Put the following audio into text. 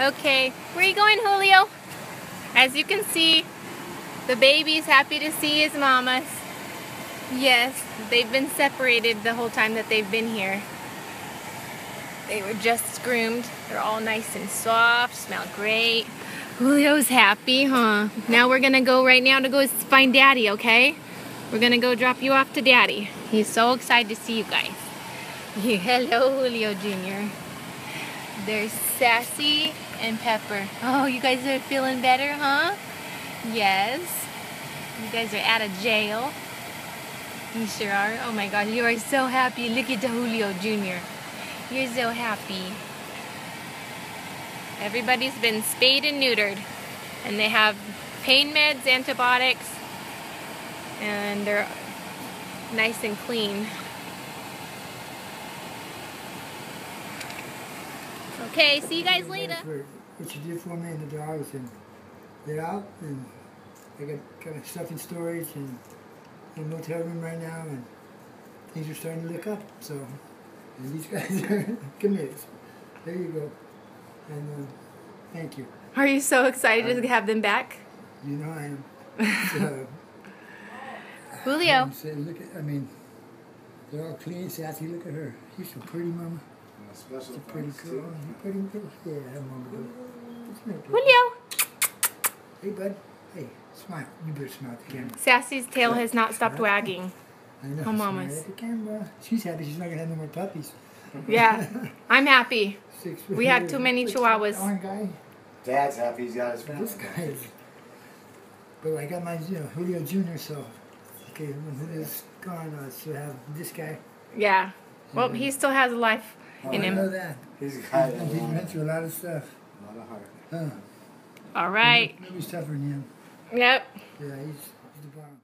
Okay, where are you going, Julio? As you can see, the baby's happy to see his mamas. Yes, they've been separated the whole time that they've been here. They were just groomed. They're all nice and soft, smell great. Julio's happy, huh? Now we're gonna go right now to go find Daddy, okay? We're gonna go drop you off to Daddy. He's so excited to see you guys. Hello, Julio Jr. There's Sassy and Pepper. Oh, you guys are feeling better, huh? Yes. You guys are out of jail. You sure are. Oh my God, you are so happy. Look at the Julio Jr. You're so happy. Everybody's been spayed and neutered. And they have pain meds, antibiotics, and they're nice and clean. Okay, see you guys later. What you did for me and the dogs, and they're out, and I got kind of stuff in storage, and in a motel room right now, and things are starting to look up. So, and these guys are committed. There you go. And uh, thank you. Are you so excited to have them back? You know I am. So, Julio. I'm saying, look at, I mean, they're all clean, sassy. Look at her. She's so pretty, mama. Special She's a pretty thanks, girl. too. You pretty girl. Yeah, I'm mama. girl. It's not good. Julio. Hey, bud. Hey, smile. You better smile at the camera. Sassy's tail has not stopped wagging. I know. Oh, smile mamas. at the camera. She's happy. She's not gonna have no more puppies. Yeah, I'm happy. Six. We have too many chihuahuas. One guy. Dad's happy he's got his family. This guy is. But I got my, you know, Julio Jr. So, okay, when Julio's gone, uh, I should have this guy. Yeah. Well, he still has a life Oh, in I know that. He's got a He's lot, been through a lot of stuff. A lot of heart. Huh. All right. Nobody's tougher than him. Yep. Yeah, he's, he's the bomb.